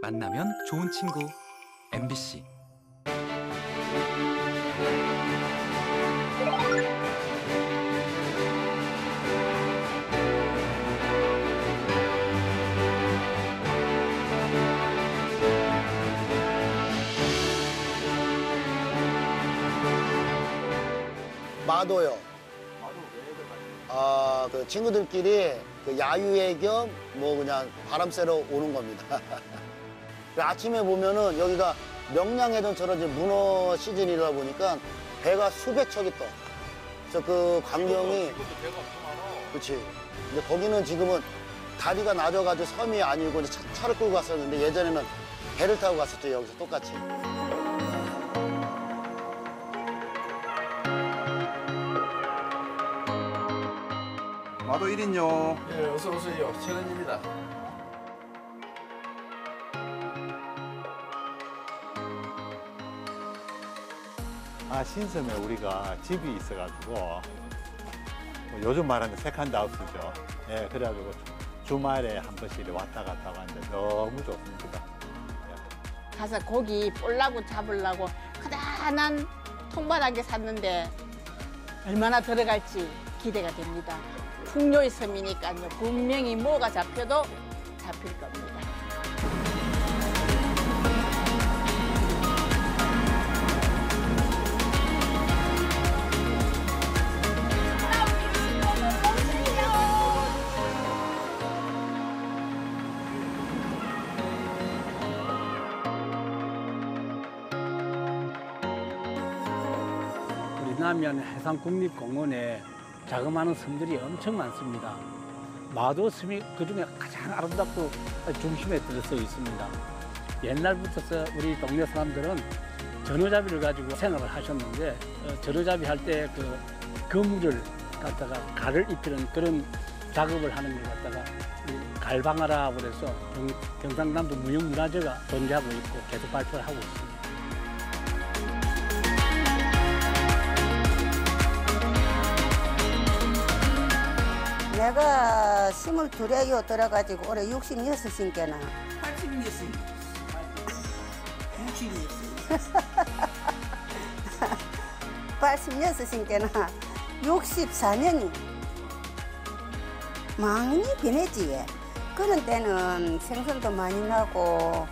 만나면 좋은 친구 MBC 마도요. 아, 그 친구들끼리 그 야유회 겸 뭐 그냥 바람 쐬러 오는 겁니다. 그 아침에 보면은 여기가 명량해전처럼 이제 문어 시즌이다 보니까 배가 수백 척이 떠. 그래서 그 광경이 그렇지. 근데 거기는 지금은 다리가 낮아가지고 섬이 아니고 이제 차, 차를 끌고 갔었는데 예전에는 배를 타고 갔었죠 여기서 똑같이. 마도 1인요. 예, 어서 오세요. 최근입니다. 아 신섬에 우리가 집이 있어가지고 뭐 요즘 말하는 세컨드 하우스죠. 예, 그래가지고 주- 주말에 한 번씩 왔다 갔다 하는데 너무 좋습니다. 가서 고기 볼라고 잡으려고 크다란 통발하게 샀는데 얼마나 들어갈지 기대가 됩니다. 풍요의 섬이니까요. 분명히 뭐가 잡혀도 잡힐 겁니다. 해상국립공원에 자그마한 섬들이 엄청 많습니다. 마도 섬이 그중에 가장 아름답고 중심에 들어서 있습니다. 옛날부터 우리 동네 사람들은 전어잡이를 가지고 생활을 하셨는데 어, 전어잡이 할 때그 그물을 갖다가 갈을 입히는 그런 작업을 하는 걸 갖다가 이 갈방하라 그래서 경, 경상남도 무형문화재가 존재하고 있고 계속 발표를 하고 있습니다. 내가 스물둘에요 들어가지고 올해 66인께나. 86년 86인께나. 64년이 많이 변했지. 그런 때는 생선도 많이 나고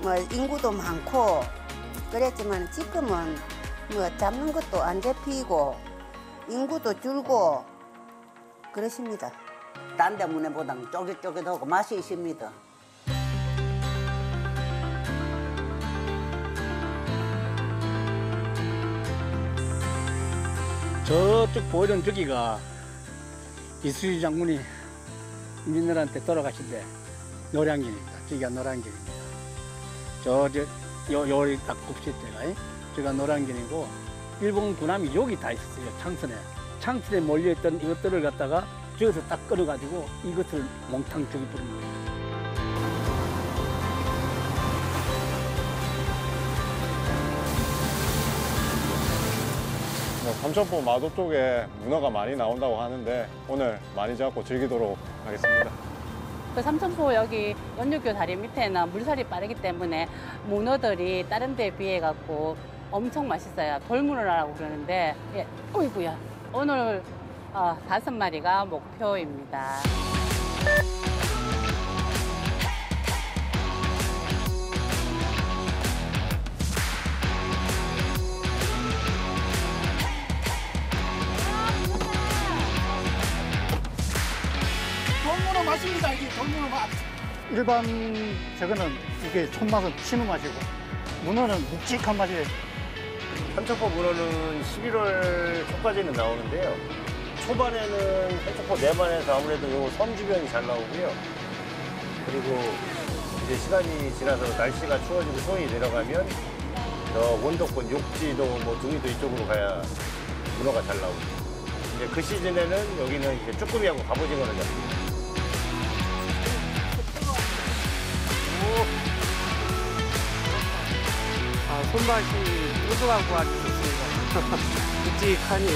뭐 인구도 많고 그랬지만 지금은 뭐 잡는 것도 안 잡히고 인구도 줄고 그렇습니다. 딴 데 문에보다 쫄깃쫄깃하고 맛이 있습니다. 저쪽 보이는 저기가 이수지 장군이 민들한테 돌아가신 데 노량진입니다. 저기가 노량진입니다. 저, 저, 요, 요리 딱 굽실 때가, 이? 저기가 노량진이고, 일본 군함이 여기 다 있었어요, 창선에. 창선에 몰려있던 이것들을 갖다가 저기서 딱 끌어가지고 이것을 몽탕 저기 부른 거예요. 뭐 삼천포 마도 쪽에 문어가 많이 나온다고 하는데 오늘 많이 잡고 즐기도록 하겠습니다. 그 삼천포 여기 연육교 다리 밑에는 물살이 빠르기 때문에 문어들이 다른 데에 비해 갖고 엄청 맛있어요. 돌문어라고 그러는데, 예, 어이구야. 오늘 어, 다섯 마리가 목표입니다. 맛입니다. 이게 돈문어 맛. 일반 저거는 이게 손맛은 치는 맛이고 문어는 묵직한 맛이 에요. 삼천포 문어는 11월 초까지는 나오는데요. 초반에는 삼천포 내반에서 아무래도 요섬 주변이 잘 나오고요. 그리고 이제 시간이 지나서 날씨가 추워지고 소위 내려가면 저 원도권 욕지도 뭐 등위도 이쪽으로 가야 문어가 잘 나오고. 이제 그 시즌에는 여기는 이제 쭈꾸미하고 갑오징어를 잡습니다. 아, 손맛이 호수가 구하기 좋습니다. 묵직하니.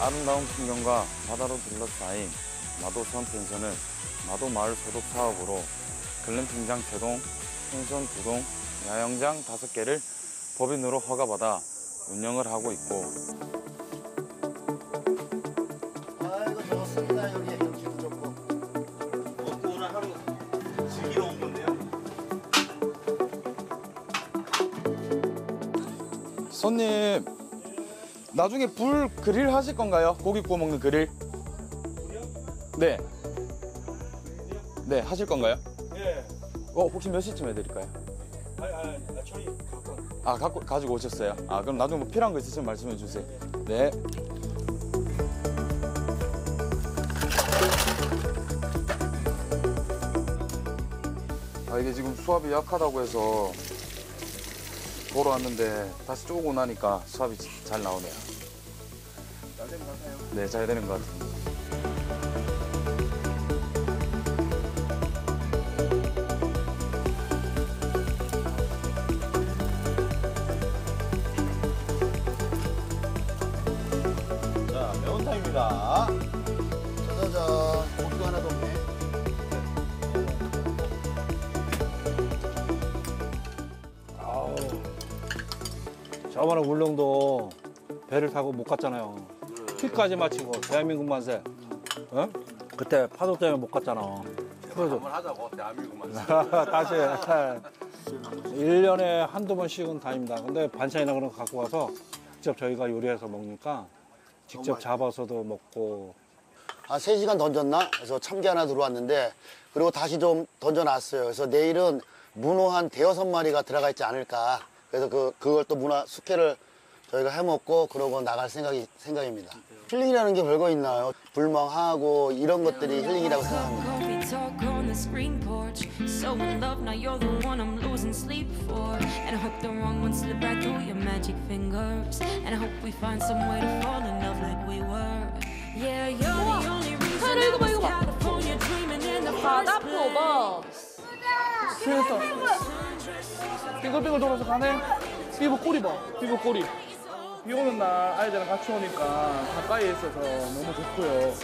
아름다운 풍경과 바다로 둘러싸인 마도선 펜션은 마도마을 소독 사업으로 글램핑장 세동 펜션 두동 야영장 5개를 법인으로 허가받아 운영을 하고 있고 손님 나중에 불 그릴 하실 건가요? 고기 구워 먹는 그릴? 네. 네 하실 건가요? 예. 어 혹시 몇 시쯤 해드릴까요? 아니 아니 저희 갖고 아 갖고 가지고 오셨어요? 아 그럼 나중에 뭐 필요한 거 있으시면 말씀해 주세요. 네. 아 이게 지금 수압이 약하다고 해서 보러 왔는데 다시 쪼고 나니까 수압이 잘 나오네요. 잘 되는 것 같아요. 네, 잘 되는 것 같습니 저번에 울릉도 배를 타고 못 갔잖아요. 키까지 마치고 대한민국 만세. 어? 그때 파도 때문에 못 갔잖아. 그래서 한번 하자고 대한민국만. 다시 해. 1년에 한두 번씩은 다닙니다. 근데 반찬이나 그런 거 갖고 와서 직접 저희가 요리해서 먹으니까 직접 잡아서도 먹고 한 3시간 던졌나? 그래서 참게 하나 들어왔는데, 그리고 다시 좀 던져놨어요. 그래서 내일은 문어 한 대여섯 마리가 들어가 있지 않을까. 그래서 그, 그걸 또 문어 숙회를 저희가 해먹고, 그러고 나갈 생각이, 생각입니다. 힐링이라는 게 별거 있나요? 불멍하고 이런 것들이 힐링이라고 생각합니다. You're the 그래서 빙글빙글 돌아서 가네. 비버 꼬리 봐. 비버 꼬리. 비 오는 날 아이들이랑 같이 오니까 가까이에 있어서 너무 좋고요.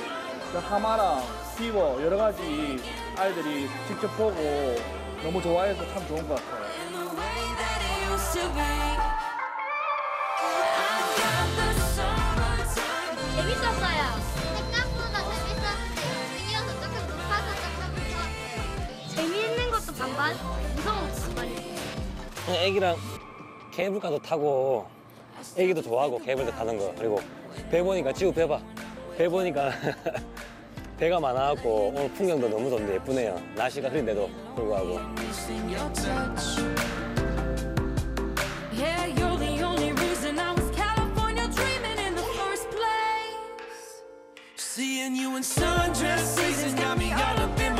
그 하마랑 비버 여러 가지 아이들이 직접 보고 너무 좋아해서 참 좋은 것 같아요. 애기랑 케이블카도 타고 애기도 좋아하고 케이블카 타는 거 그리고 배 보니까 지우 배 봐 배 보니까 배가 많아갖고 오늘 풍경도 너무 좋은데 예쁘네요 날씨가 흐린데도 불구하고 Missing your touch. Yeah, you're the only reason I was California dreaming in the first place. Seeing you in sundress season got me all up in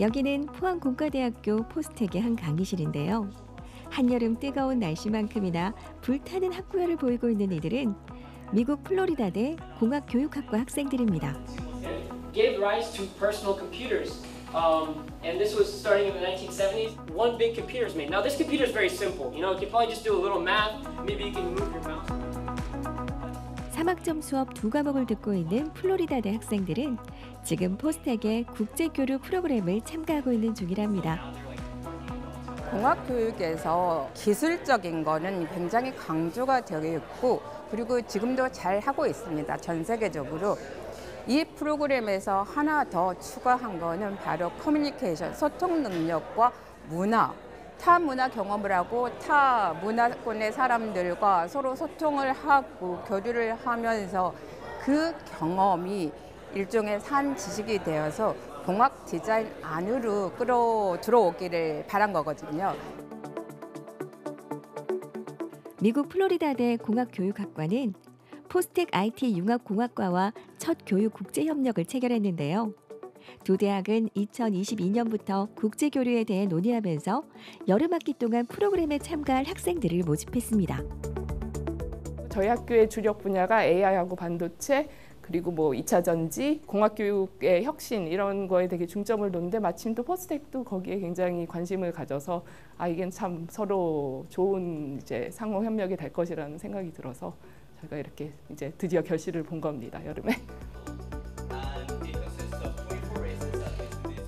여기는 포항공과대학교 포스텍의 한 강의실인데요. 한여름 뜨거운 날씨만큼이나 불타는 학구열을 보이고 있는 이들은 미국 플로리다대 공학교육학과 학생들입니다. gave rise to personal computers. Um, and this was starting in the 1970s. One big computer is made. Now, this computer is very simple. You know, you can probably just do a little math. Maybe you can move your mouse. 사막점 수업 두 과목을 듣고 있는 플로리다대 학생들은 지금 포스텍의 국제교류 프로그램을 참가하고 있는 중이랍니다. 공학교육에서 기술적인 거는 굉장히 강조가 되어 있고 그리고 지금도 잘 하고 있습니다. 전 세계적으로. 이 프로그램에서 하나 더 추가한 거는 바로 커뮤니케이션, 소통 능력과 문화, 타 문화 경험을 하고 타 문화권의 사람들과 서로 소통을 하고 교류를 하면서 그 경험이 일종의 산 지식이 되어서 공학 디자인 안으로 끌어 들어오기를 바란 거거든요. 미국 플로리다대 공학교육학과는 포스텍 IT 융합공학과와 첫 교육 국제 협력을 체결했는데요. 두 대학은 2022년부터 국제 교류에 대해 논의하면서 여름 학기 동안 프로그램에 참가할 학생들을 모집했습니다. 저희 학교의 주력 분야가 AI하고 반도체, 그리고 뭐 2차 전지, 공학 교육의 혁신 이런 거에 되게 중점을 뒀는데 마침 또 포스텍도 거기에 굉장히 관심을 가져서 아 이게 참 서로 좋은 이제 상호 협력이 될 것이라는 생각이 들어서 저희가 이렇게 이제 드디어 결실을 본 겁니다 여름에.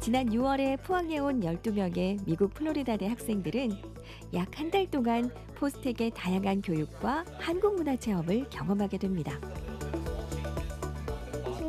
지난 6월에 포항에 온 12명의 미국 플로리다대 학생들은 약 한 달 동안 포스텍의 다양한 교육과 한국 문화 체험을 경험하게 됩니다.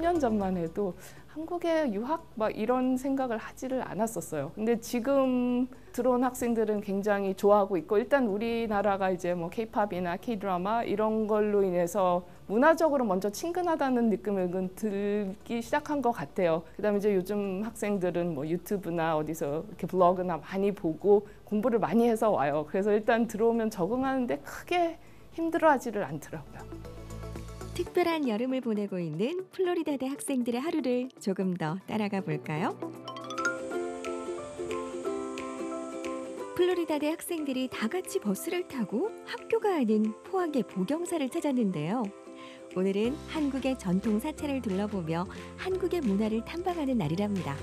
10년 전만 해도 한국에 유학 막 이런 생각을 하지를 않았었어요. 근데 지금 들어온 학생들은 굉장히 좋아하고 있고 일단 우리나라가 이제 뭐 케이팝이나 케이드라마 이런 걸로 인해서 문화적으로 먼저 친근하다는 느낌을 들기 시작한 것 같아요. 그다음에 이제 요즘 학생들은 뭐 유튜브나 어디서 이렇게 블로그나 많이 보고 공부를 많이 해서 와요. 그래서 일단 들어오면 적응하는데 크게 힘들어하지를 않더라고요. 특별한 여름을 보내고 있는 플로리다대 학생들의 하루를 조금 더 따라가 볼까요? 플로리다대 학생들이 다 같이 버스를 타고 학교가 아닌 포항의 보경사를 찾았는데요. 오늘은 한국의 전통 사찰을 둘러보며 한국의 문화를 탐방하는 날이랍니다.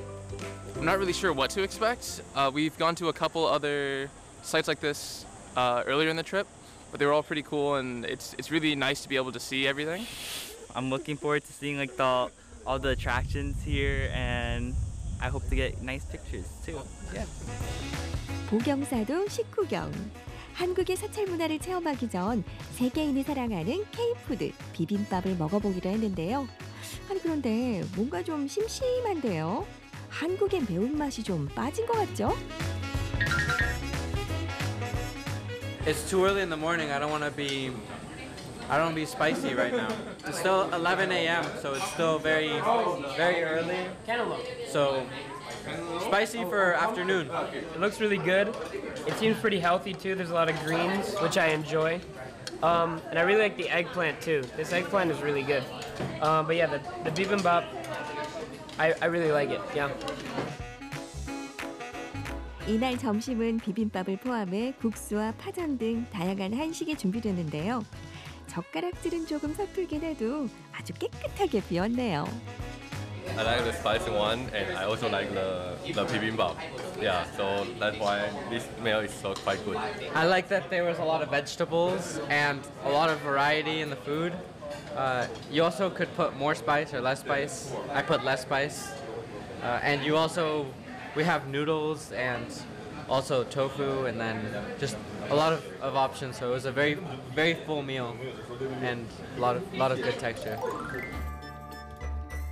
I'm not really sure what to expect. Uh, we've gone to a couple other sites like this uh, earlier in the trip, but they were all pretty cool, and it's it's really nice to be able to see everything. I'm looking forward to seeing like the all the attractions here, and I hope to get nice pictures too. Yeah. 보경사도 식후경. 한국의 사찰 문화를 체험하기 전 세계인이 사랑하는 K푸드 비빔밥을 먹어보기로 했는데요. 아니 그런데 뭔가 좀 심심한데요. 한국의 매운맛이 좀 빠진 것 같죠? It's too early in the morning. I don't want to be. I don't be spicy right now. It's still 11 a.m., so it's still very, very early. Cantaloupe. So spicy for afternoon. It looks really good. It seems pretty healthy too. There's a lot of greens, which I enjoy. Um, and I really like the eggplant too. This eggplant is really good. Um, but yeah, the, the bibimbap, I, I really like it. Yeah. 이날 점심은 비빔밥을 포함해 국수와 파전 등 다양한 한식이 준비됐는데요. 젓가락질은 조금 서툴긴 해도 아주 깨끗하게 비웠네요. I like the spicy one, and I also like the the bibimbap. Yeah, so that's why this meal is so quite good. I like that there was a lot of vegetables and a lot of variety in the food. Uh, you also could put more spice or less spice. I put less spice. Uh, and you also, we have noodles and also tofu and then just a lot of, of options. So it was a very, very full meal and a lot of, lot of good texture.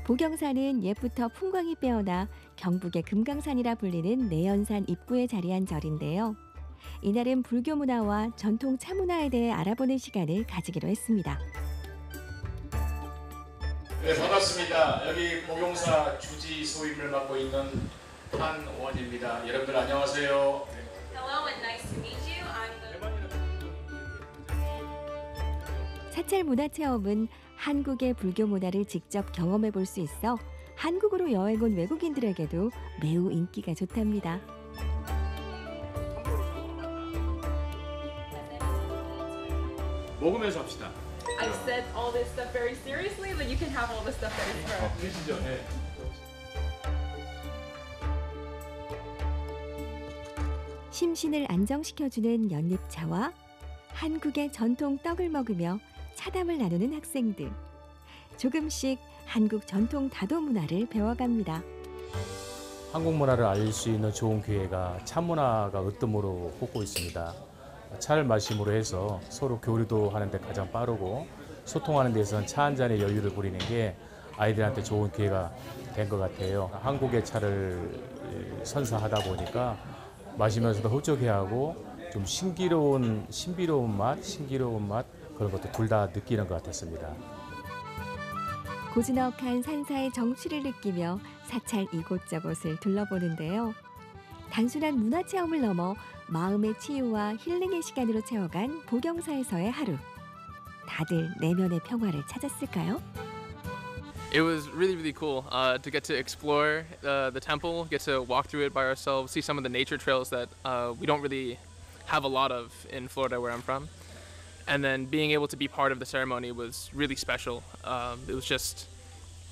보경산은 옛부터 풍광이 빼어나 경북의 금강산이라 불리는 내연산 입구에 자리한 절인데요. 이날은 불교 문화와 전통 차 문화에 대해 알아보는 시간을 가지기로 했습니다. 네 반갑습니다. 여기 보경사 주지 소임을 맡고 있는 한원입니다. 여러분들 안녕하세요. Hello and nice to meet you. I'm the 사찰 문화 체험은 한국의 불교 문화를 직접 경험해 볼 수 있어 한국으로 여행 온 외국인들에게도 매우 인기가 좋답니다. 먹으면서 합시다. I said all this stuff very seriously, but you can have all the stuff that is for. 드시죠. 네. 심신을 안정시켜주는 연잎차와 한국의 전통 떡을 먹으며 차담을 나누는 학생들. 조금씩 한국 전통 다도 문화를 배워갑니다. 한국 문화를 알릴 수 있는 좋은 기회가 차 문화가 으뜸으로 꽂고 있습니다. 차를 마심으로 해서 서로 교류도 하는데 가장 빠르고 소통하는 데서는 차 한 잔의 여유를 부리는 게 아이들한테 좋은 기회가 된 것 같아요. 한국의 차를 선사하다 보니까 마시면서도 흡족해하고 좀 신기로운 신비로운 맛, 신기로운 맛 그런 것도 둘 다 느끼는 것 같았습니다. 고즈넉한 산사의 정취를 느끼며 사찰 이곳저곳을 둘러보는데요. 단순한 문화 체험을 넘어 마음의 치유와 힐링의 시간으로 채워간 보경사에서의 하루. 다들 내면의 평화를 찾았을까요? It was really, really cool uh, to get to explore uh, the temple, get to walk through it by ourselves, see some of the nature trails that uh, we don't really have a lot of in Florida, where I'm from. And then being able to be part of the ceremony was really special. Um, it was just,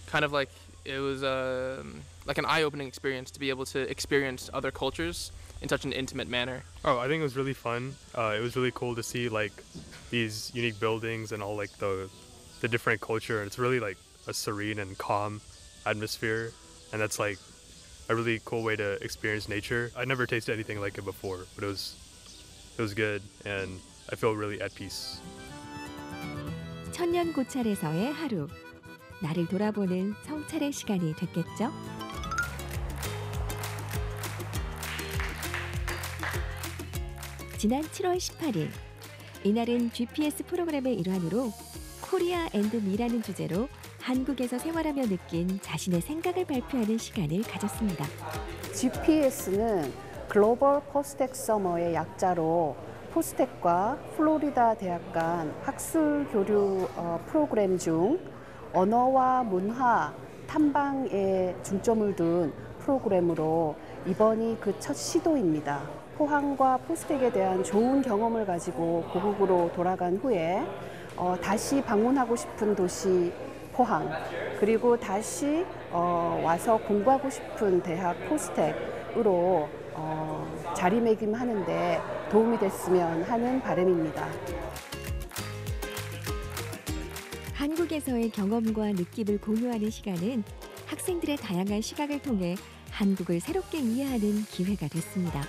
kind of like it was um like an eye-opening experience to be able to experience other cultures in such an intimate manner. Oh, I think it was really fun. Uh, it was really cool to see like these unique buildings and all like the the different culture. It's really like a serene and calm atmosphere, and that's like a really cool way to experience nature. I never tasted anything like it before, but it was it was good, and I feel really at peace. 천년 고찰에서의 하루. 나를 돌아보는 성찰의 시간이 됐겠죠? 지난 7월 18일 이날은 GPS 프로그램의 일환으로 Korea and Me라는 주제로 한국에서 생활하며 느낀 자신의 생각을 발표하는 시간을 가졌습니다. GPS는 Global POSTECH Summer의 약자로 포스텍과 플로리다 대학 간 학술 교류 어, 프로그램 중 언어와 문화 탐방에 중점을 둔 프로그램으로 이번이 그 첫 시도입니다. 포항과 포스텍에 대한 좋은 경험을 가지고 고국으로 돌아간 후에 어, 다시 방문하고 싶은 도시 포항 그리고 다시 어, 와서 공부하고 싶은 대학 포스텍으로 어, 자리매김하는데 도움이 됐으면 하는 바람입니다. 한국에서의 경험과 느낌을 공유하는 시간은 학생들의 다양한 시각을 통해 한국을 새롭게 이해하는 기회가 됐습니다.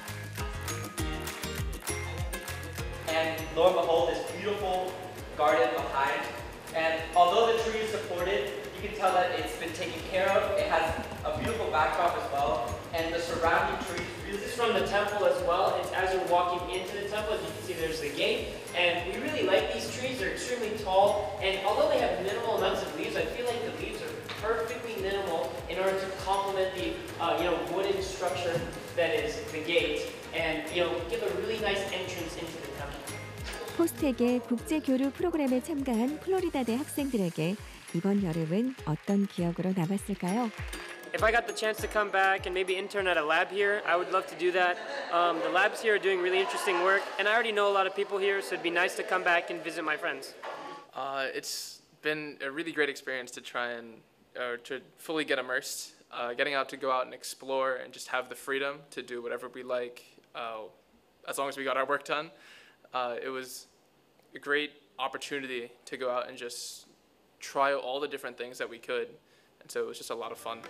And lo and behold, this beautiful garden behind. And although the tree is supported, you can tell that it's been taken care of. It has a beautiful backdrop as well. And the surrounding trees This is from the temple as well. It's as you're walking into the temple, as you can see, there's the gate. And we really like these trees. They're extremely tall. And although they have minimal amounts of leaves, I feel like the leaves are perfectly minimal in order to complement the uh, you know wooden structure that is the gate, and you know give a really nice entrance into the. 포스텍의 국제 교류 프로그램에 참가한 플로리다대 학생들에게 이번 여름은 어떤 기억으로 남았을까요? If I got the chance to come back and maybe intern at a lab here, I would love to do that. Um, the labs here are doing really interesting work, and I already know a lot of people here, so it'd be nice to come back and visit my friends. Uh, it's been a really great experience to try and uh, to fully get immersed, uh, getting out to go out and explore and just have the freedom to do whatever we like, uh, as long as we got our work done. Uh, it was a great opportunity to go out and just try all the different things that we could, and so it was just a lot of fun.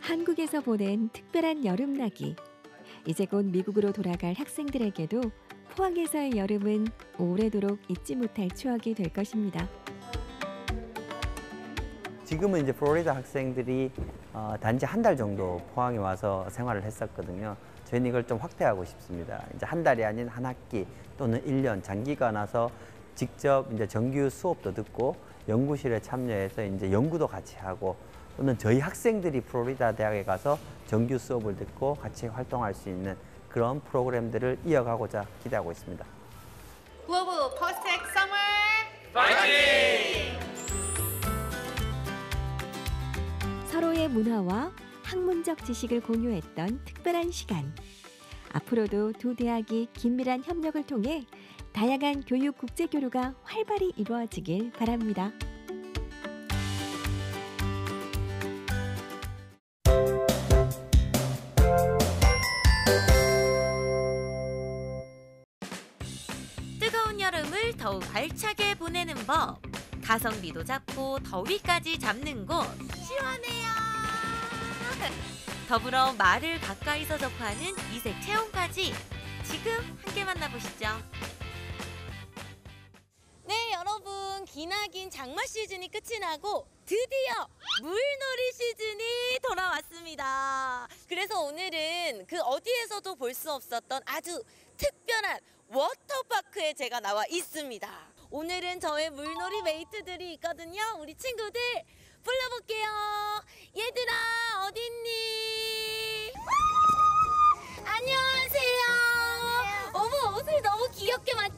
한국에서 보낸 특별한 여름나기. 이제 곧 미국으로 돌아갈 학생들에게도 포항에서의 여름은 오래도록 잊지 못할 추억이 될 것입니다. 지금은 이제 플로리다 학생들이 어, 단지 한 달 정도 포항에 와서 생활을 했었거든요. 이걸 좀 확대하고 싶습니다. 이제 한 달이 아닌 한 학기 또는 일 년 장기간 와서 직접 이제 정규 수업도 듣고 연구실에 참여해서 이제 연구도 같이 하고 또는 저희 학생들이 플로리다 대학에 가서 정규 수업을 듣고 같이 활동할 수 있는 그런 프로그램들을 이어가고자 기대하고 있습니다. Global POSTECH Summer 파이팅! 서로의 문화와 학문적 지식을 공유했던 특별한 시간. 앞으로도 두 대학이 긴밀한 협력을 통해 다양한 교육 국제 교류가 활발히 이루어지길 바랍니다. 뜨거운 여름을 더욱 알차게 보내는 법. 가성비도 잡고 더위까지 잡는 곳. 시원해요. 더불어 말을 가까이서 접하는 이색 체험까지 지금 함께 만나보시죠. 네, 여러분. 기나긴 장마 시즌이 끝이 나고 드디어 물놀이 시즌이 돌아왔습니다. 그래서 오늘은 그 어디에서도 볼 수 없었던 아주 특별한 워터파크에 제가 나와 있습니다. 오늘은 저의 물놀이 메이트들이 있거든요. 우리 친구들 불러볼게요. 얘들아, 어딨니?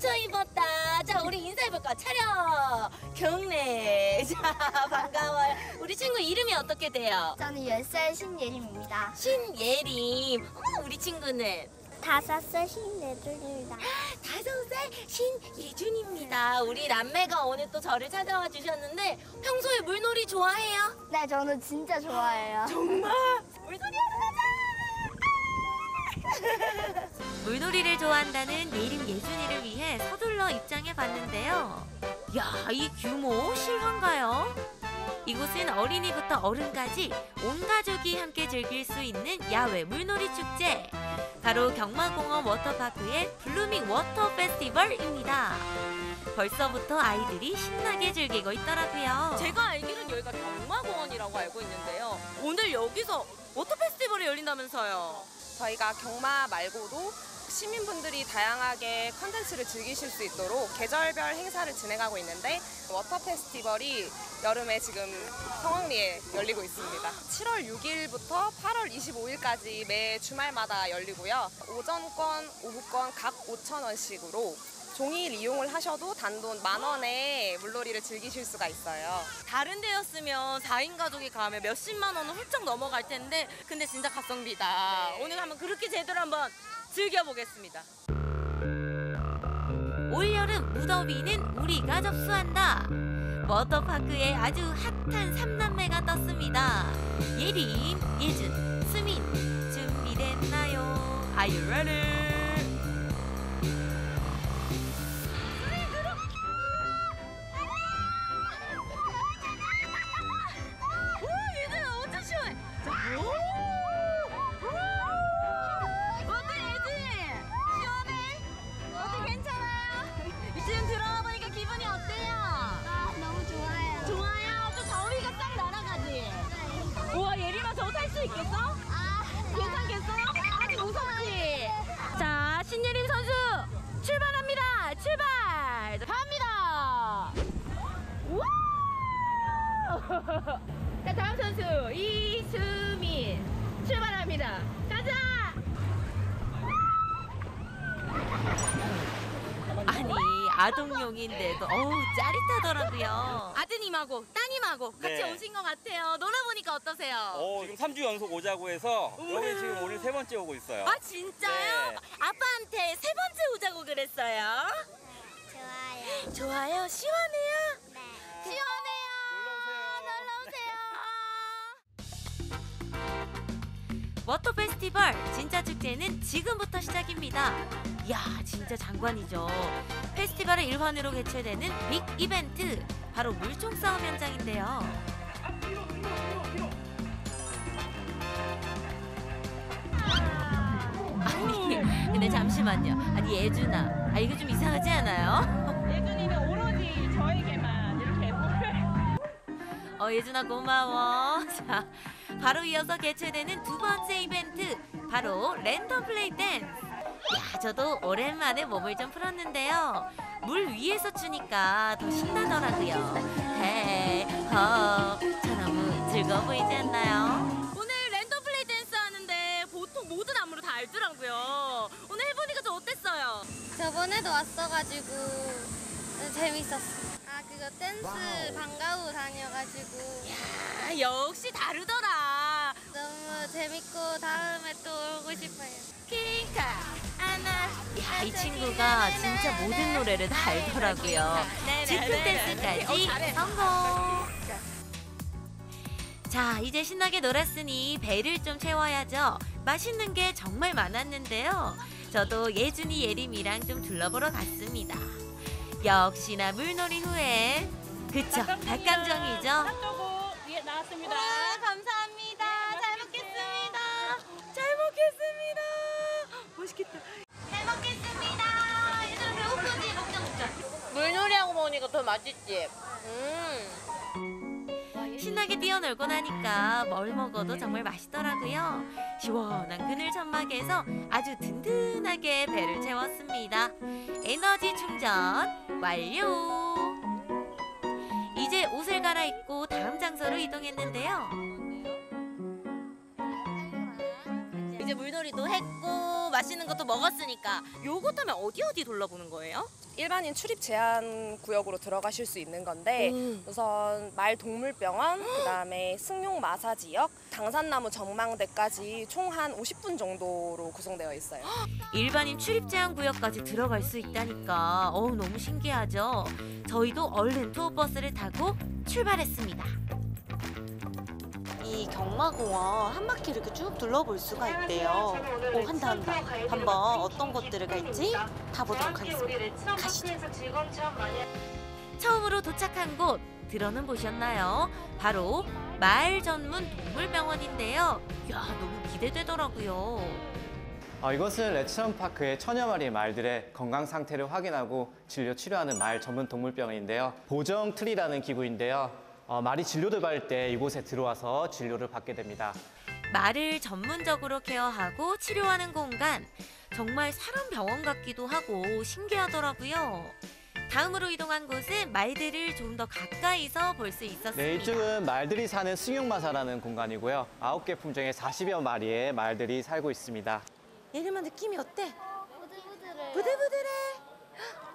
맞춰 입었다. 자, 우리 인사해볼까? 차렷. 경례. 자, 반가워요. 우리 친구 이름이 어떻게 돼요? 저는 10살 신예림입니다. 신예림. 어, 우리 친구는? 다섯 살 신예준입니다. 다섯 살 신예준입니다. 우리 남매가 오늘 또 저를 찾아와 주셨는데 평소에 물놀이 좋아해요? 네, 저는 진짜 좋아해요. 정말? 물놀이 하러 가자! 물놀이를 좋아한다는 예림 예준이를 위해 서둘러 입장해 봤는데요. 야, 이 규모 실화인가요? 이곳은 어린이부터 어른까지 온 가족이 함께 즐길 수 있는 야외 물놀이 축제. 바로 경마공원 워터파크의 Blooming Water Festival입니다. 벌써부터 아이들이 신나게 즐기고 있더라고요. 제가 알기로는 여기가 경마공원이라고 알고 있는데요. 오늘 여기서 Water Festival이 열린다면서요. 저희가 경마 말고도 시민분들이 다양하게 컨텐츠를 즐기실 수 있도록 계절별 행사를 진행하고 있는데 Water Festival이 여름에 지금 성황리에 열리고 있습니다. 7월 6일부터 8월 25일까지 매 주말마다 열리고요. 오전권, 오후권 각 5천 원씩으로 종일 이용을 하셔도 단돈 만 원에 물놀이를 즐기실 수가 있어요. 다른 데였으면 4인 가족이 가면 몇십만 원은 훌쩍 넘어갈 텐데 근데 진짜 가성비다. 오늘 한번 그렇게 제대로 한번 즐겨보겠습니다. 올여름 무더위는 우리가 접수한다. 워터파크에 아주 핫한 삼남매가 떴습니다. 예림, 예준, 수민 준비됐나요? Are you ready? 번째 오고 있어요. 아 진짜요? 네. 아빠한테 세 번째 오자고 그랬어요. 좋아요. 좋아요. 시원해요? 네. 시원해요. 놀러 오세요. Water Festival 진짜 축제는 지금부터 시작입니다. 이야 진짜 장관이죠. 페스티벌의 일환으로 개최되는 big 이벤트 바로 물총 싸움 현장인데요. 아니 근데 잠시만요. 아니 예준아, 아 이거 좀 이상하지 않아요? 예준이는 오로지 저에게만 이렇게 어 예준아 고마워. 자 바로 이어서 개최되는 두 번째 이벤트 바로 랜덤 플레이 댄스. 야 저도 오랜만에 몸을 좀 풀었는데요. 물 위에서 추니까 더 신나더라고요. 헤허 저 너무 즐거워 보이지 않나요? 오늘 랜덤 플레이 댄스 하는데 보통 모든 안무를 다 알더라고요. 오늘 해보니까 좀 어땠어요? 저번에도 왔어가지고 재밌었어. 아, 그거 댄스 방과후 다녀가지고. 아, 역시 다르더라. 너무 재밌고 다음에 또 오고 싶어요. 킹카 하나. 야, 이 친구가 진짜 모든 노래를 다 알더라고요. 즉흥. 댄스까지 어. 성공. 자, 이제 신나게 놀았으니 배를 좀 채워야죠. 맛있는 게 정말 많았는데요. 저도 예준이 예림이랑 좀 둘러보러 갔습니다. 역시나 물놀이 후에 그쵸 닭강정이죠. 핫도그 위에 나왔습니다. 감사합니다. 잘 먹겠습니다. 잘 먹겠습니다. 맛있겠다. 잘 먹겠습니다. 얘들아 배고프지? 먹자 먹자. 물놀이하고 먹으니까 더 맛있지. 음. 신나게 뛰어놀고 나니까 뭘 먹어도 정말 맛있더라고요. 시원한 그늘 천막에서 아주 든든하게 배를 채웠습니다. 에너지 충전 완료. 이제 옷을 갈아입고 다음 장소로 이동했는데요. 이제 물놀이도 했고 맛있는 것도 먹었으니까 요거 타면 어디 어디 돌려보는 거예요? 일반인 출입 제한 구역으로 들어가실 수 있는 건데 음. 우선 말 동물병원, 그다음에 승용 마사 지역, 당산나무 전망대까지 총 한 50분 정도로 구성되어 있어요. 일반인 출입 제한 구역까지 들어갈 수 있다니까 어우 너무 신기하죠. 저희도 얼른 투어버스를 타고 출발했습니다. 이 경마공원 한 바퀴 이렇게 쭉 둘러볼 수가 있대요. 오 한다 한다. 한번 어떤 곳들을 갈지 타보도록 하겠습니다. 가시죠. 처음으로 도착한 곳 들어는 보셨나요? 바로 말 전문 동물병원인데요. 야 너무 기대되더라고요. 어, 이것은 레츠런 파크의 천여 마리의 말들의 건강 상태를 확인하고 진료 치료하는 말 전문 동물병원인데요. 보정 트리라는 기구인데요. 어, 말이 진료를 받을 때 이곳에 들어와서 진료를 받게 됩니다. 말을 전문적으로 케어하고 치료하는 공간. 정말 사람 병원 같기도 하고 신기하더라고요. 다음으로 이동한 곳은 말들을 좀 더 가까이서 볼 수 있었습니다. 네, 이쪽은 말들이 사는 승용마사라는 공간이고요. 아홉 개 품종의 40여 마리의 말들이 살고 있습니다. 예림아 느낌이 어때? 부들부들해. 부들부들해.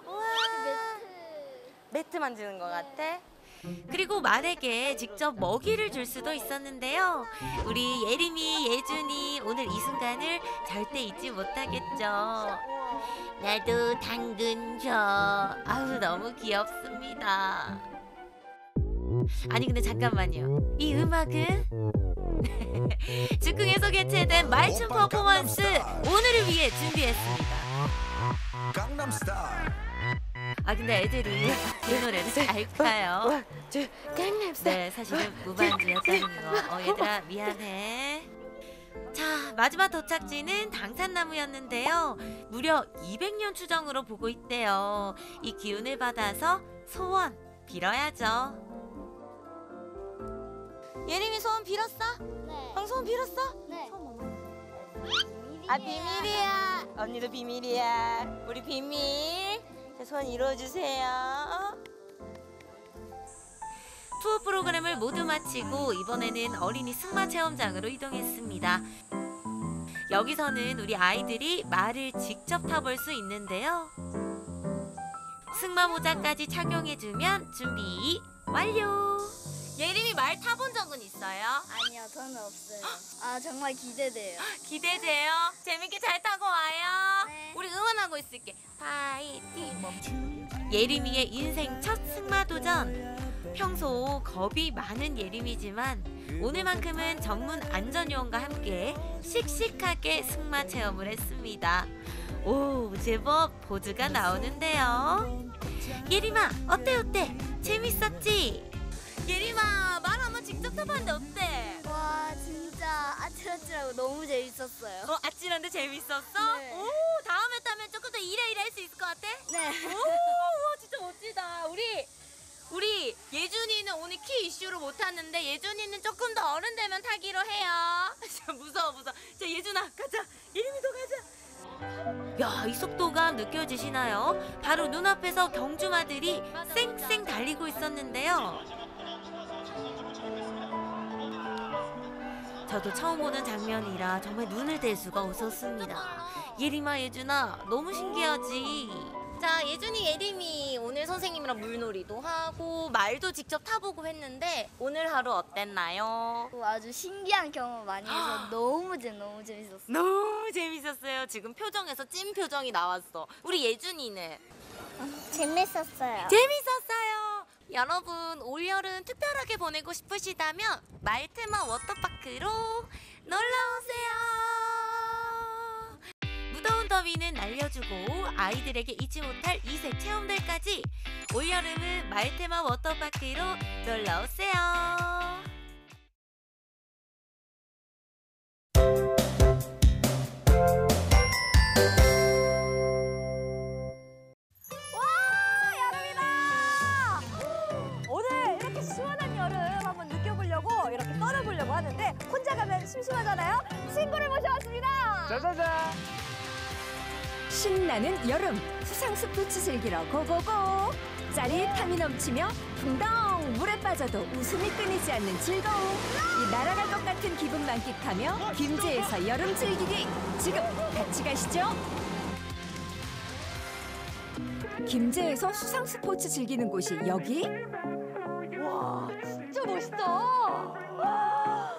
우와. 매트 만지는 것 같아? 그리고 말에게 직접 먹이를 줄 수도 있었는데요. 우리 예림이, 예준이 오늘 이 순간을 절대 잊지 못하겠죠. 나도 당근 줘. 아우 너무 귀엽습니다. 아니 근데 잠깐만요. 이 음악은 즉흥에서 개최된 말춤 퍼포먼스 오늘을 위해 준비했습니다. 아 근데 애들이 이 노래를 잘 타요. 네 사실은 무반주였다는 거. 어 얘들아 미안해. 자 마지막 도착지는 당산나무였는데요. 무려 200년 추정으로 보고 있대요. 이 기운을 받아서 소원 빌어야죠. 예림이 소원 빌었어? 네. 형 소원 빌었어? 네. 아 비밀이야. 언니도 비밀이야. 우리 비밀. 자, 소원 이루어주세요. 투어 프로그램을 모두 마치고 이번에는 어린이 승마 체험장으로 이동했습니다. 여기서는 우리 아이들이 말을 직접 타볼 수 있는데요. 승마 모자까지 착용해주면 준비 완료. 예림이 말 타본 적은 있어요? 아니요, 저는 없어요. 아, 정말 기대돼요. 기대돼요. 재밌게 잘 타고 와요. 우리 응원하고 있을게. 파이팅. 예림이의 인생 첫 승마 도전. 평소 겁이 많은 예림이지만 오늘만큼은 전문 안전요원과 함께 씩씩하게 승마 체험을 했습니다. 오, 제법 포즈가 나오는데요. 예림아, 어때 어때? 재밌었지? 예림아, 말 한번 직접 타봤는데 어때? 와, 진짜 아찔아찔하고 너무 재밌었어요. 어, 아찔한데 재밌었어? 네. 오, 다음에 타면 조금 더 이래 이래 할 수 있을 것 같아? 네. 오, 진짜 멋지다. 우리 우리 예준이는 오늘 키 이슈로 못 탔는데 예준이는 조금 더 어른 되면 타기로 해요. 진짜 무서워 무서워. 자 예준아 가자. 예림이도 가자. 야, 이 속도감 느껴지시나요? 바로 눈앞에서 경주마들이 쌩쌩 달리고 있었는데요. 저도 처음 보는 장면이라 정말 눈을 뗄 수가 없었습니다. 예림아, 예준아, 너무 신기하지? 자, 예준이, 예림이 오늘 선생님이랑 물놀이도 하고 말도 직접 타보고 했는데 오늘 하루 어땠나요? 아주 신기한 경험 많이 해서 너무 재 너무 재밌었어요. 너무 재밌었어요. 지금 표정에서 찐 표정이 나왔어. 우리 예준이는 재밌었어요. 재밌었어요. 여러분 올여름 특별하게 보내고 싶으시다면 말테마 워터파크로 놀러 오세요. 무더운 더위는 날려주고 아이들에게 잊지 못할 이색 체험들까지 올여름은 말테마 워터파크로 놀러 오세요. 심심하잖아요. 친구를 모셔왔습니다. 짜자잔. 신나는 여름 수상 스포츠 즐기러 고고고 짜릿함이 넘치며 풍덩 물에 빠져도 웃음이 끊이지 않는 즐거움. 이 날아갈 것 같은 기분 만끽하며 김제에서 여름 즐기기. 지금 같이 가시죠. 김제에서 수상 스포츠 즐기는 곳이 여기? 와 진짜 멋있다.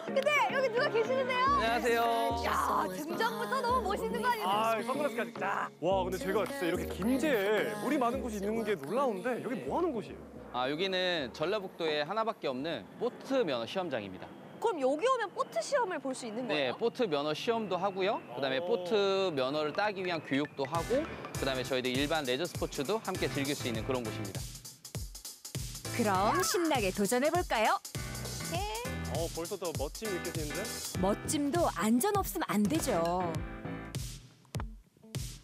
근데 여기 누가 계시는데요? 안녕하세요. 야 등장부터 너무 멋있는 거 아니에요? 아, 선글라스까지 딱. 와, 근데 제가 진짜 이렇게 김제에 물이 많은 곳이 있는 게 놀라운데 여기 뭐 하는 곳이에요? 아, 여기는 전라북도에 하나밖에 없는 보트 면허 시험장입니다. 그럼 여기 오면 보트 시험을 볼 수 있는 네, 거예요? 보트 면허 시험도 하고요. 그다음에 보트 면허를 따기 위한 교육도 하고, 그다음에 저희들 일반 레저 스포츠도 함께 즐길 수 있는 그런 곳입니다. 그럼 신나게 도전해 볼까요? 어, 벌써 또 멋짐이 느껴지는데? 멋짐도 안전 없으면 안 되죠.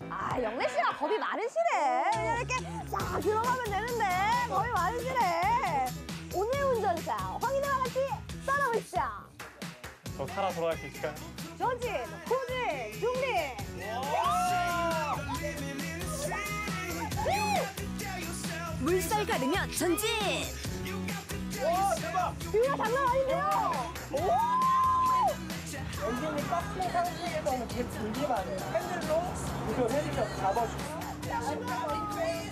아 영래 씨가 겁이 많으시네. 그냥 이렇게 싹 들어가면 되는데 겁이 많으시네. 오늘 운전자 황인아와 같이 떠나보시죠. 저 살아 돌아갈 수 있을까요? 전진, 후진, 중립. 물살 가르며 전진! 와 대박! 뷰가 장난? 오! 엔진이 꺾인 상태에서는 제 들림 아니에요. 핸들로 이걸 핸들을 잡아주고.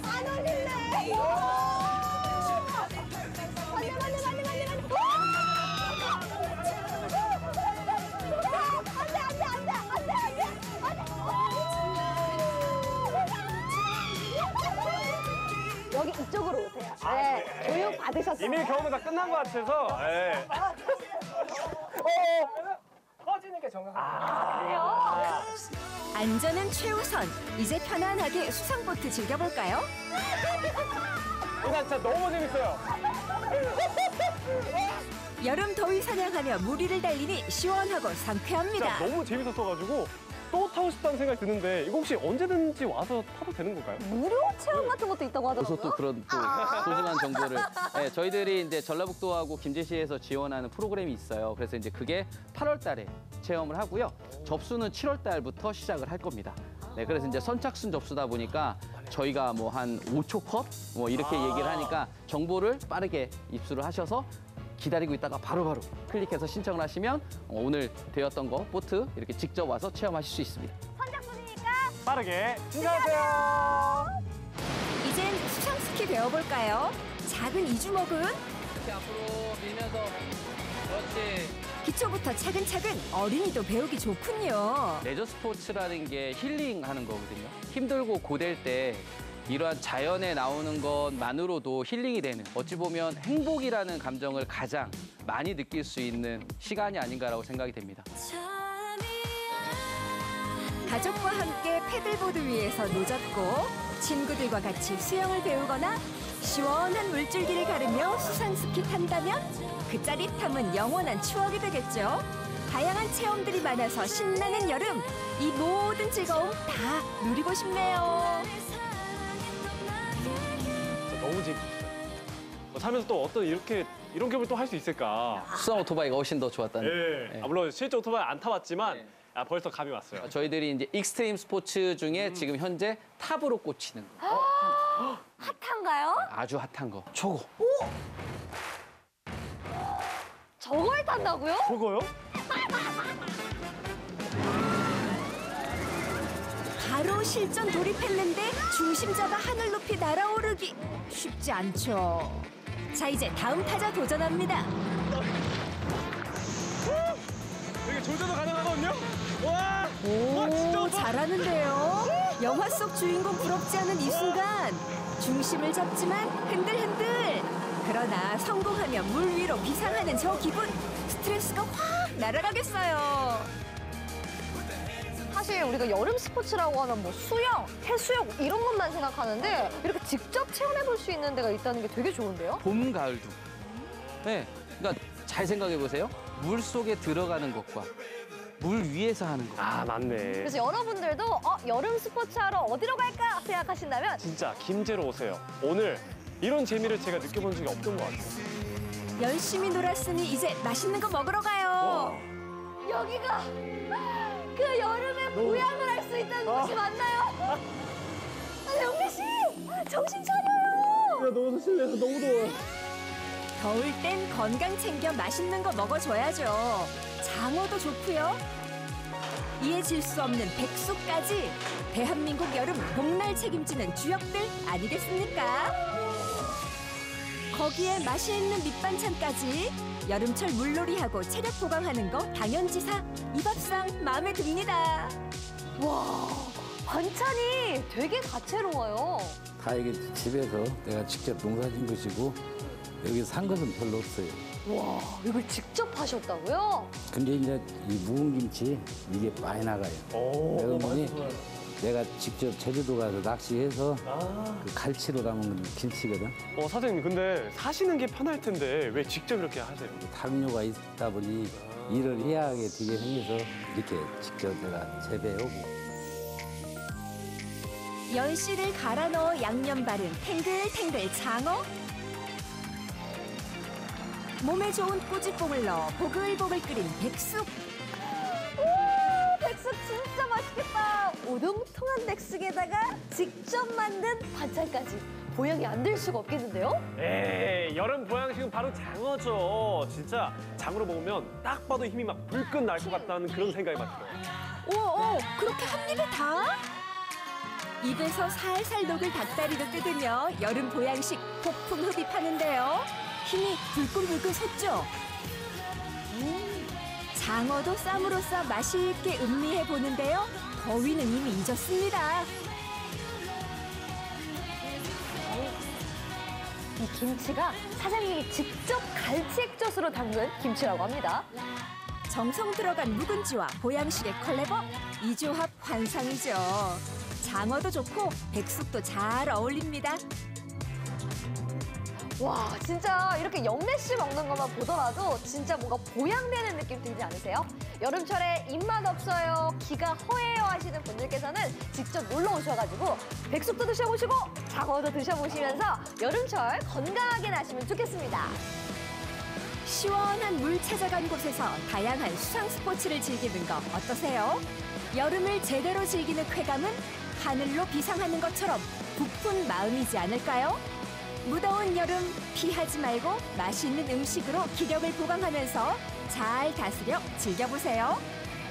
안 올릴래. 이쪽으로 오세요. 네, 교육 받으셨어요. 이미 경험은 다 끝난 것 같아서. 예. 어, 꺼지는 게 정상. 안전은 최우선. 이제 편안하게 수상보트 즐겨볼까요? 일단 진짜 너무 재밌어요. 여름 더위 사냥하며 무리를 달리니 시원하고 상쾌합니다. 진짜 너무 재밌었어가지고 또 타고 싶다는 생각이 드는데 이거 혹시 언제든지 와서 타도 되는 건가요? 무료 체험 같은 것도 있다고 그래서 하더라고요. 또 그런 또 소중한 정보를 네, 저희들이 이제 전라북도하고 김제시에서 지원하는 프로그램이 있어요. 그래서 이제 그게 8월 달에 체험을 하고요. 접수는 7월 달부터 시작을 할 겁니다. 네, 그래서 이제 선착순 접수다 보니까 저희가 뭐 한 5초 컷 뭐 이렇게 얘기를 하니까 정보를 빠르게 입수를 하셔서 기다리고 있다가 바로 바로 클릭해서 신청을 하시면 어, 오늘 되었던 거 보트 이렇게 직접 와서 체험하실 수 있습니다. 선착순이니까 빠르게 신청하세요. 이젠 수상 스키 배워볼까요? 작은 이 주먹은 이렇게 앞으로 밀면서 그렇지. 기초부터 차근차근 어린이도 배우기 좋군요. 레저 스포츠라는 게 힐링하는 거거든요. 힘들고 고될 때 이러한 자연에 나오는 것만으로도 힐링이 되는 어찌 보면 행복이라는 감정을 가장 많이 느낄 수 있는 시간이 아닌가라고 생각이 됩니다. 가족과 함께 패들보드 위에서 노젓고 친구들과 같이 수영을 배우거나 시원한 물줄기를 가르며 수상 스키 탄다면 그 짜릿함은 영원한 추억이 되겠죠. 다양한 체험들이 많아서 신나는 여름 이 모든 즐거움 다 누리고 싶네요. 진짜 너무 재밌었어요. 어, 살면서 또 어떤 이렇게 이런 경험을 또 할 수 있을까? 수상 오토바이가 훨씬 더 좋았다는. 예. 아, 물론 실제 오토바이 안 타봤지만 아, 벌써 감이 왔어요. 저희들이 이제 익스트림 스포츠 중에 지금 현재 탑으로 꽂히는 거. 핫한가요? 아주 핫한 거. 초고. 저걸 탄다고요? 저거요? 바로 실전 돌입했는데 중심 잡아 하늘 높이 날아오르기 쉽지 않죠. 자 이제 다음 타자 도전합니다. 이게 조절도 가능하거든요? 와! 오 잘하는데요. 영화 속 주인공 부럽지 않은 이 순간 중심을 잡지만 흔들흔들. 그러나 성공하면 물 위로 비상하는 저 기분 스트레스가 확 날아가겠어요. 사실 우리가 여름 스포츠라고 하면 뭐 수영, 해수욕 이런 것만 생각하는데 이렇게 직접 체험해 볼 수 있는 데가 있다는 게 되게 좋은데요? 봄, 가을도. 네. 그러니까 잘 생각해 보세요. 물 속에 들어가는 것과 물 위에서 하는 것. 아, 맞네. 그래서 여러분들도 어, 여름 스포츠 하러 어디로 갈까 생각하신다면 진짜 김제로 오세요. 오늘 이런 재미를 제가 느껴본 적이 없던 것 같아요. 열심히 놀았으니 이제 맛있는 거 먹으러 가요. 여기가 그 여름의 보양을 할 수 있다는 곳이 맞나요? 아, 영미 씨 정신 차려요. 너무 실내에서 너무 더워요. 더울 땐 건강 챙겨 맛있는 거 먹어줘야죠. 장어도 좋고요. 이에 질수 없는 백숙까지 대한민국 여름 복날 책임지는 주역들 아니겠습니까? 거기에 맛이 있는 밑반찬까지 여름철 물놀이하고 체력 보강하는 거 당연지사 이 밥상 마음에 듭니다. 와, 반찬이 되게 다채로워요. 다 이게 집에서 내가 직접 농사진 것이고 여기 산 것은 별로 없어요. 와, 이걸 직접 하셨다고요? 근데 이제 이 묵은 김치 이게 많이 나가요. 여러분이 내가 직접 제주도 가서 낚시해서 그 갈치로 담은 김치거든. 어 사장님 근데 사시는 게 편할 텐데 왜 직접 이렇게 하세요? 당뇨가 있다 보니 일을 해야 하게 되게 생겨서 이렇게 직접 내가 재배하고 연씨를 갈아 넣어 양념 바른 탱글탱글 장어 몸에 좋은 꼬집뽕을 넣어 보글보글 끓인 백숙 오동통한 백숙에다가 직접 만든 반찬까지. 보양이 안 될 수가 없겠는데요? 에이 여름 보양식은 바로 장어죠. 진짜 장어로 먹으면 딱 봐도 힘이 막 불끈 날 것 같다는 그런 생각이 막 들어요. 오, 오 그렇게 한 입에 다? 입에서 살살 녹을 닭다리도 뜯으며 여름 보양식 폭풍 흡입하는데요. 힘이 불끈불끈 솟죠? 음, 장어도 쌈으로 싸 맛있게 음미해 보는데요. 더위는 이미 잊었습니다. 이 김치가 사장님이 직접 갈치액젓으로 담근 김치라고 합니다. 정성 들어간 묵은지와 보양식의 컬래버 이 조합 환상이죠. 장어도 좋고 백숙도 잘 어울립니다. 와, 진짜 이렇게 영래씨 먹는 것만 보더라도 진짜 뭔가 보양되는 느낌 들지 않으세요? 여름철에 입맛 없어요, 기가 허해요 하시는 분들께서는 직접 놀러 오셔가지고 백숙도 드셔보시고 장어도 드셔보시면서 여름철 건강하게 나시면 좋겠습니다. 시원한 물 찾아간 곳에서 다양한 수상 스포츠를 즐기는 거 어떠세요? 여름을 제대로 즐기는 쾌감은 하늘로 비상하는 것처럼 부푼 마음이지 않을까요? 무더운 여름 피하지 말고 맛있는 음식으로 기력을 보강하면서 잘 다스려 즐겨보세요.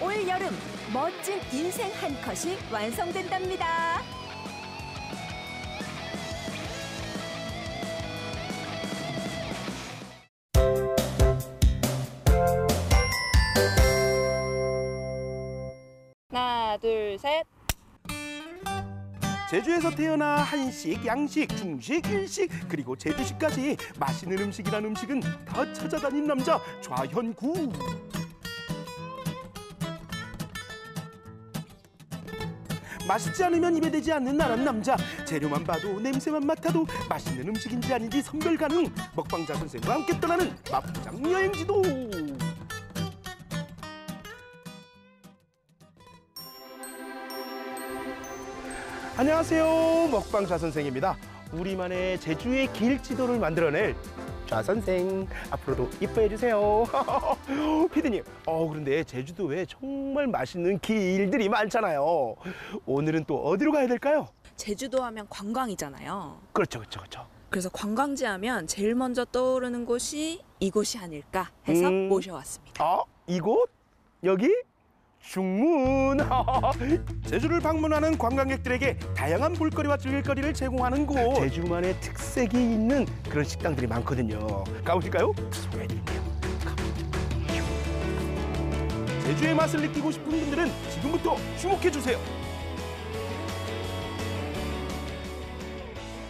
올 여름 멋진 인생 한 컷이 완성된답니다. 하나, 둘, 셋. 제주에서 태어나 한식, 양식, 중식, 일식 그리고 제주식까지 맛있는 음식이란 음식은 다 찾아다닌 남자 좌현구. 맛있지 않으면 입에 대지 않는 나란 남자. 재료만 봐도 냄새만 맡아도 맛있는 음식인지 아닌지 선별 가능. 먹방자 선생과 함께 떠나는 맛장 여행지도 안녕하세요. 먹방 좌 선생입니다. 우리만의 제주의 길 지도를 만들어낼 좌 선생 앞으로도 이뻐해 주세요. 피디님, 어 그런데 제주도에 정말 맛있는 길들이 많잖아요. 오늘은 또 어디로 가야 될까요? 제주도 하면 관광이잖아요. 그렇죠, 그렇죠, 그렇죠. 그래서 관광지 하면 제일 먼저 떠오르는 곳이 이곳이 아닐까 해서 음. 모셔왔습니다. 아, 이곳? 여기? 중문. 제주를 방문하는 관광객들에게 다양한 볼거리와 즐길거리를 제공하는 곳. 제주만의 특색이 있는 그런 식당들이 많거든요. 가보실까요? 소개해드릴게요. 제주의 맛을 느끼고 싶은 분들은 지금부터 주목해주세요.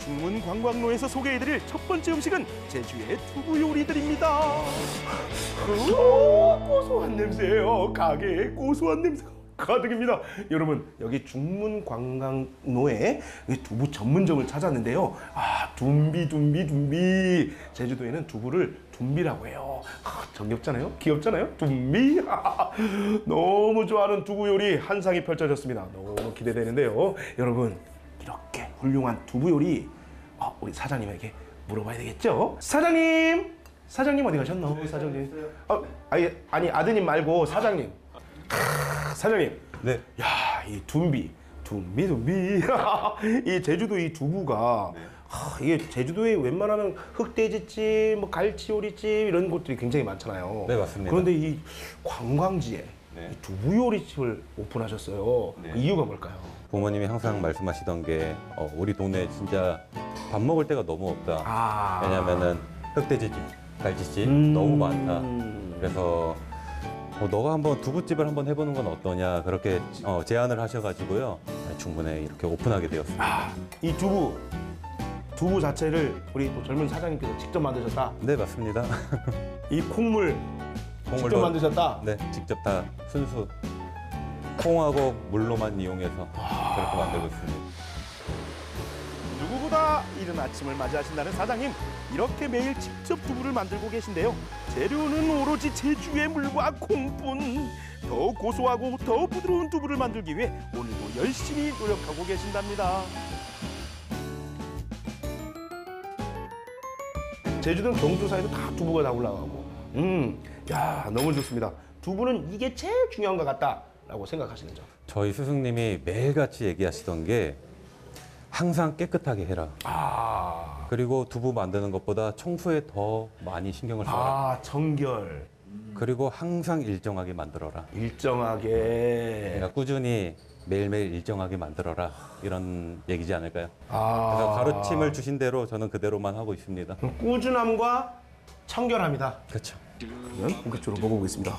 중문 관광로에서 소개해드릴 첫 번째 음식은 제주의 두부 요리들입니다. 오, 고소한 냄새예요. 가게에 고소한 냄새가 가득입니다. 여러분 여기 중문 관광로에 이 두부 전문점을 찾았는데요. 아 둠비 둠비 둠비 제주도에는 두부를 둠비라고 해요. 아, 정겹잖아요. 귀엽잖아요. 둠비 너무 좋아하는 두부 요리 한 상이 펼쳐졌습니다. 너무 기대되는데요. 여러분 이렇게 훌륭한 두부 요리 어, 우리 사장님에게 물어봐야 되겠죠? 사장님! 사장님 어디 가셨노? 사장님. 어, 아니, 아니 아드님 말고 사장님. 크, 사장님. 네. 야, 이 둠비. 둠비 둠비. 이 제주도 이 두부가 하, 이게 제주도에 웬만하면 흑돼지집, 뭐 갈치요리집 이런 곳들이 굉장히 많잖아요. 네, 맞습니다. 그런데 이 관광지에 네. 이 두부요리집을 오픈하셨어요. 그 이유가 뭘까요? 부모님이 항상 말씀하시던 게 어, 우리 동네에 진짜 밥 먹을 데가 너무 없다. 아. 왜냐면은 흑돼지집, 갈치집 음. 너무 많다. 그래서 어, 너가 한번 두부집을 한번 해보는 건 어떠냐 그렇게 어, 제안을 하셔가지고요. 네, 충분히 이렇게 오픈하게 되었습니다. 아, 이 두부 두부 자체를 우리 또 젊은 사장님께서 직접 만드셨다. 네 맞습니다. 이 콩물 직접 만드셨다. 네, 직접 다 순수 콩하고 물로만 이용해서 그렇게 만들고 있습니다. 누구보다 이른 아침을 맞이하신다는 사장님. 이렇게 매일 직접 두부를 만들고 계신데요. 재료는 오로지 제주의 물과 콩뿐. 더 고소하고 더 부드러운 두부를 만들기 위해 오늘도 열심히 노력하고 계신답니다. 제주도는 경주 사이도 다 두부가 다 올라가고. 음 야 너무 좋습니다 두부는 이게 제일 중요한 것 같다라고 생각하시는 점 저희 스승님이 매일같이 얘기하시던 게 항상 깨끗하게 해라. 아. 그리고 두부 만드는 것보다 청소에 더 많이 신경을 써라. 아, 청결. 그리고 항상 일정하게 만들어라. 일정하게. 그러니까 꾸준히 매일매일 일정하게 만들어라. 이런 얘기지 않을까요? 아. 그래서 가르침을 주신 대로 저는 그대로만 하고 있습니다. 꾸준함과 청결합니다. 그렇죠. 그러면 본격적으로 먹어보겠습니다.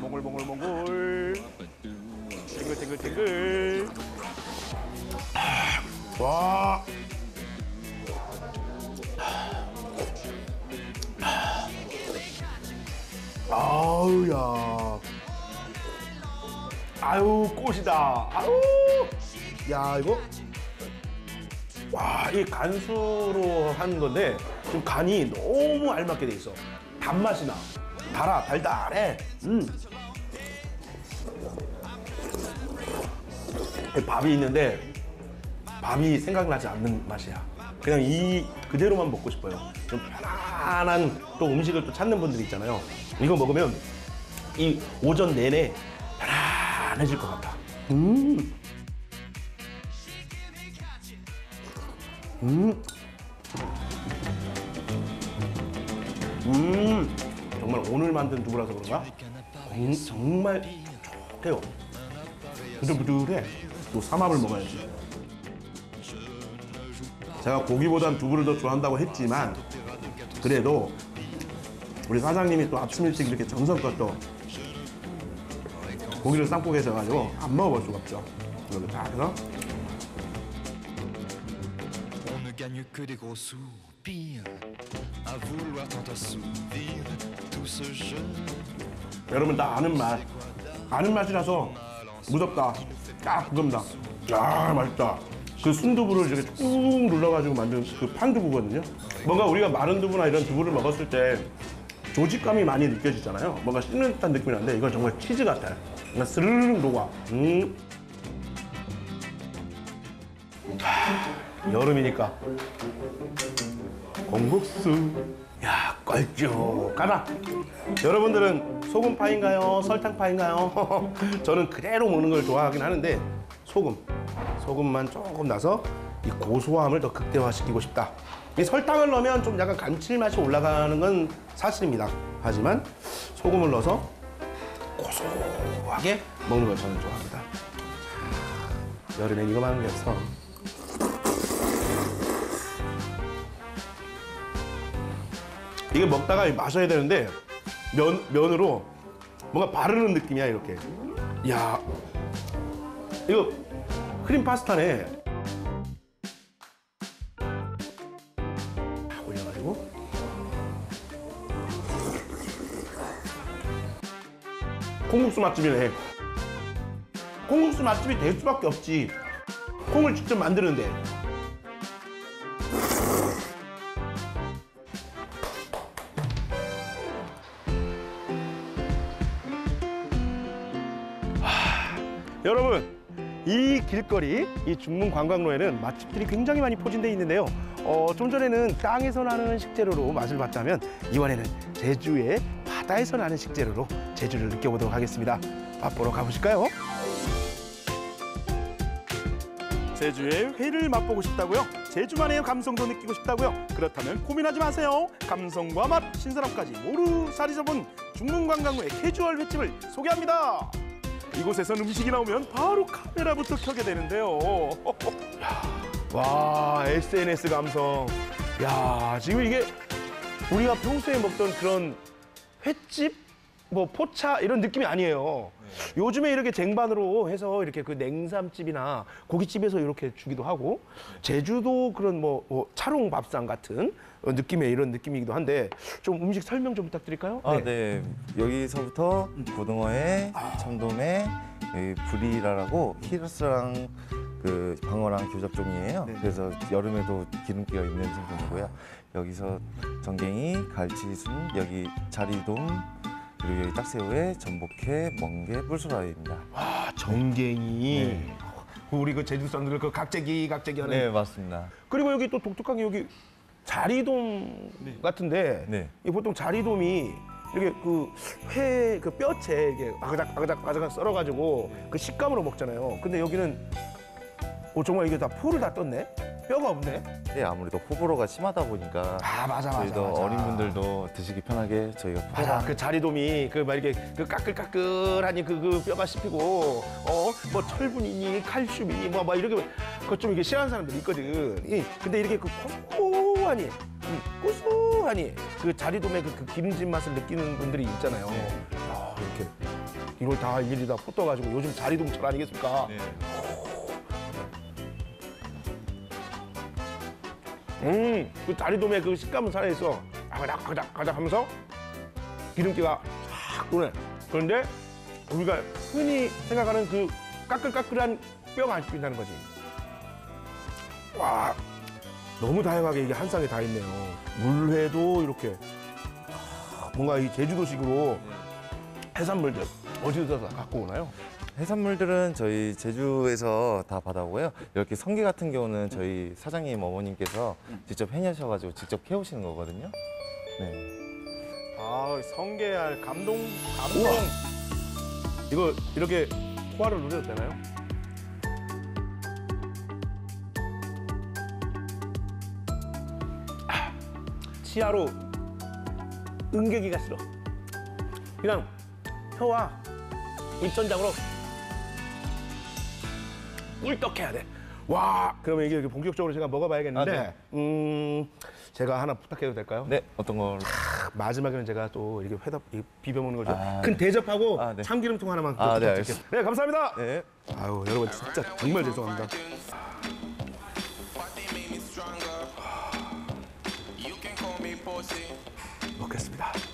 몽글몽글몽글. 탱글탱글탱글. 와. 아우야. 아유 꽃이다. 아우. 야 이거. 와, 이 간수로 한 건데 지금 간이 너무 알맞게 돼 있어. 단맛이 나. 달아, 달달해. 음. 이 밥이 있는데 밥이 생각나지 않는 맛이야. 그냥 이 그대로만 먹고 싶어요. 좀 편안한 또 음식을 또 찾는 분들이 있잖아요. 이거 먹으면 이 오전 내내 편안해질 것 같아. 음. 음. 음. 정말 오늘 만든 두부라서 그런가? 음, 정말 촉촉해요. 부들부들해. 또 삼합을 먹어야지. 제가 고기보단 두부를 더 좋아한다고 했지만 그래도 우리 사장님이 또 아침 일찍 이렇게 정성껏 또 고기를 삶고 계셔가지고 안 먹어볼 수가 없죠. 이렇게 다 해서 여러분 다 아는 맛 아는 맛이라서 무섭다. 딱 그겁니다. 아 맛있다. 그 순두부를 이렇게 꾹 눌러가지고 만든 그 판두부거든요. 뭔가 우리가 마른 두부나 이런 두부를 먹었을 때 조직감이 많이 느껴지잖아요. 뭔가 씹는 듯한 느낌이 나는데 이건 정말 치즈 같아요 그냥 스르륵 녹아. 음. 하, 여름이니까. 공국수. 야 껄쭉하다. 여러분들은 소금파인가요? 설탕파인가요? 저는 그대로 먹는 걸 좋아하긴 하는데 소금. 소금만 조금 나서 이 고소함을 더 극대화시키고 싶다. 이 설탕을 넣으면 좀 약간 감칠맛이 올라가는 건 사실입니다. 하지만 소금을 넣어서 고소하게 먹는 걸 저는 좋아합니다. 자, 여름엔 이거 많은 게 없어 이게 먹다가 마셔야 되는데 면, 면으로 뭔가 바르는 느낌이야 이렇게. 야. 이거 크림 파스타네. 딱 올려가지고. 콩국수 맛집이네. 콩국수 맛집이 될 수밖에 없지. 콩을 직접 만드는데 길거리 이 중문 관광로에는 맛집들이 굉장히 많이 포진되어 있는데요 어, 좀 전에는 땅에서 나는 식재료로 맛을 봤다면 이번에는 제주의 바다에서 나는 식재료로 제주를 느껴보도록 하겠습니다 맛보러 가보실까요? 제주의 회를 맛보고 싶다고요? 제주만의 감성도 느끼고 싶다고요? 그렇다면 고민하지 마세요. 감성과 맛, 신선함까지 모두 자리 잡은 중문관광구의 캐주얼 횟집을 소개합니다. 이곳에선 음식이 나오면 바로 카메라부터 켜게 되는데요. 와, SNS 감성. 야, 지금 이게 우리가 평소에 먹던 그런 횟집, 뭐 포차 이런 느낌이 아니에요. 요즘에 이렇게 쟁반으로 해서 이렇게 그 냉삼집이나 고깃집에서 이렇게 주기도 하고 제주도 그런 뭐, 뭐 차롱 밥상 같은 느낌의 이런 느낌이기도 한데 좀 음식 설명 좀 부탁드릴까요? 아, 네. 여기서부터 고등어회, 참돔회, 여기 브리라라고 히러스랑 그 방어랑 교잡종이에요. 그래서 여름에도 기름기가 있는 생선이고요. 여기서 전갱이, 갈치순, 여기 자리돔, 그리고 여기 딱새우에 전복회, 멍게, 뿔소라입니다. 와, 전갱이. 우리 그 제주 사람들 그 각재기 각재기 하는. 네, 맞습니다. 그리고 여기 또 독특한 게 여기 자리돔 같은데 이 보통 자리돔이 이렇게 그회그 뼈채 이렇게 아그작 아그작 아그작 썰어가지고 그 식감으로 먹잖아요. 근데 여기는 어 정말 이게 다 포를 다 떴네. 뼈가 없네. 네, 아무래도 호불호가 심하다 보니까 아, 맞아, 맞아, 저희도 맞아. 어린 분들도 드시기 편하게 저희가 맞아, 그 자리돔이 그막 이렇게 그 까끌까끌하니 그, 그 뼈가 씹히고 어 뭐 철분이니 칼슘이니 뭐 막 이렇게 그좀 이게 싫어하는 사람들이 있거든. 이, 근데 이렇게 그 고소하니 음, 고소하니 그 자리돔의 그, 그 기름진 맛을 느끼는 분들이 있잖아요. 야, 이렇게 이걸 다 일일이 다 포떠가지고 요즘 자리돔철 아니겠습니까? 음, 그 다리돔의 그 식감은 살아있어. 아그작 하면서 기름기가 쫙 도네. 그런데 우리가 흔히 생각하는 그 까끌까끌한 뼈가 안 씹힌다는 거지. 와, 너무 다양하게 이게 한 쌍에 다 있네요. 물회도 이렇게 아, 뭔가 이 제주도식으로 해산물들 어디서 다 갖고 오나요? 해산물들은 저희 제주에서 다 받아오고요. 이렇게 성게 같은 경우는 저희 사장님 어머님께서 직접 해내셔가지고 직접 캐오시는 거거든요. 네. 아, 성게알 감동, 감동. 이거 이렇게 포화를 누려도 되나요? 아, 치아로 응격이가 싫어. 그냥 혀와 입천장으로 꿀떡해야 돼. 와, 그러면 이게 본격적으로 제가 먹어봐야겠는데, 아, 네. 음, 제가 하나 부탁해도 될까요? 네, 어떤 걸? 마지막에는 제가 또 이렇게 이 비벼 먹는 거죠. 아, 큰 네. 대접하고 아, 네. 참기름통 하나만 아, 네. 알겠습니다. 네, 감사합니다. 네. 아유, 여러분 진짜 정말 죄송합니다. 먹겠습니다.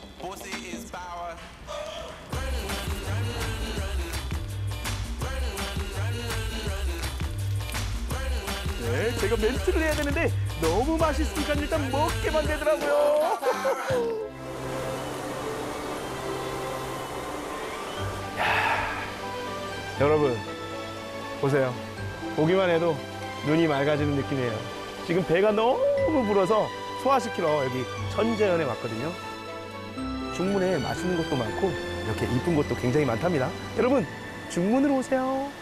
네, 제가 멘트를 해야 되는데 너무 맛있으니까 일단 먹게만 되더라고요. 야, 여러분 보세요. 보기만 해도 눈이 맑아지는 느낌이에요. 지금 배가 너무 불어서 소화시키러 여기 천재연에 왔거든요. 중문에 맛있는 것도 많고 이렇게 이쁜 것도 굉장히 많답니다. 여러분 중문으로 오세요.